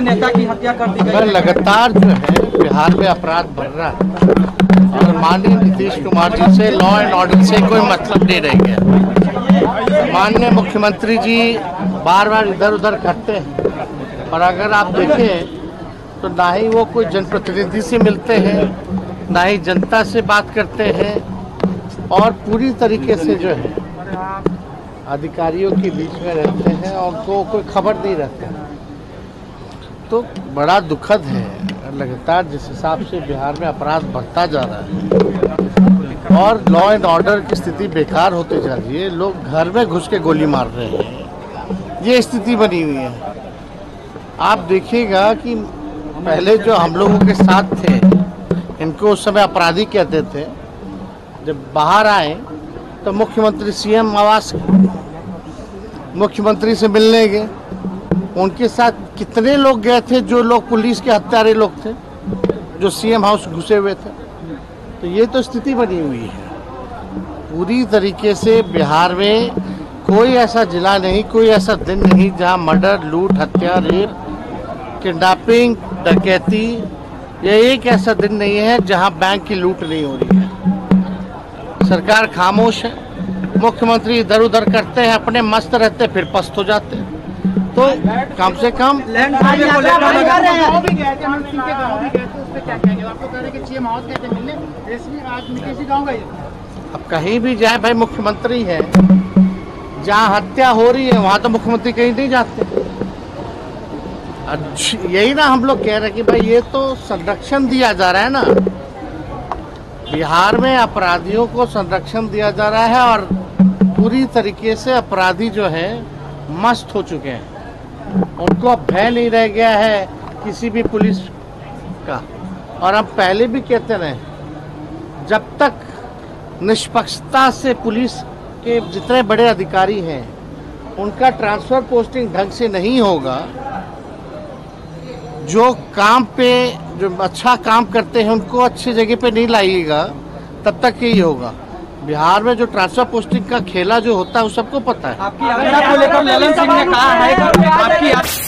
नेता की हत्या कर दी गई लगातार जो है बिहार में अपराध बढ़ रहा है। और माननीय नीतीश कुमार जी से लॉ एंड ऑर्डर से कोई मतलब नहीं रह गया। माननीय मुख्यमंत्री जी बार बार इधर उधर करते हैं। और अगर आप देखें तो ना ही वो कोई जनप्रतिनिधि से मिलते हैं ना ही जनता से बात करते हैं और पूरी तरीके से जो है अधिकारियों के बीच में रहते हैं और उनको कोई खबर नहीं रहता। तो बड़ा दुखद है लगातार जिस हिसाब से बिहार में अपराध बढ़ता जा रहा है और लॉ एंड ऑर्डर की स्थिति बेकार होती जा रही है, लोग घर में घुस के गोली मार रहे हैं। ये स्थिति बनी हुई है। आप देखिएगा कि पहले जो हम लोगों के साथ थे, इनको उस समय अपराधी कहते थे। जब बाहर आए तो मुख्यमंत्री सीएम आवास मुख्यमंत्री से मिलने गए। उनके साथ कितने लोग गए थे जो लोग पुलिस के हत्यारे लोग थे, जो सीएम हाउस घुसे हुए थे? तो ये तो स्थिति बनी हुई है। पूरी तरीके से बिहार में कोई ऐसा जिला नहीं, कोई ऐसा दिन नहीं जहाँ मर्डर, लूट, हत्या, रेप, किडनैपिंग, डकैती, ये एक ऐसा दिन नहीं है जहाँ बैंक की लूट नहीं हो रही है। सरकार खामोश है, मुख्यमंत्री इधर उधर करते हैं, अपने मस्त रहते फिर पस्त हो जाते हैं। तो कम से कम लैंड हैं अब कहीं भी जाए भाई मुख्यमंत्री है। जहाँ हत्या हो रही है वहाँ तो मुख्यमंत्री कहीं नहीं जाते। यही ना हम लोग कह रहे हैं कि भाई ये तो संरक्षण दिया जा रहा है ना। बिहार में अपराधियों को संरक्षण दिया जा रहा है और पूरी तरीके से अपराधी जो है मस्त हो चुके हैं। उनको अब भय नहीं रह गया है किसी भी पुलिस का। और हम पहले भी कहते रहे, जब तक निष्पक्षता से पुलिस के जितने बड़े अधिकारी हैं, उनका ट्रांसफ़र पोस्टिंग ढंग से नहीं होगा, जो काम पे, जो अच्छा काम करते हैं, उनको अच्छी जगह पे नहीं लाइएगा, तब तक यही होगा। बिहार में जो ट्रांसफ़र पोस्टिंग का खेला जो होता है, वो सबको पता है। आपकी आपकी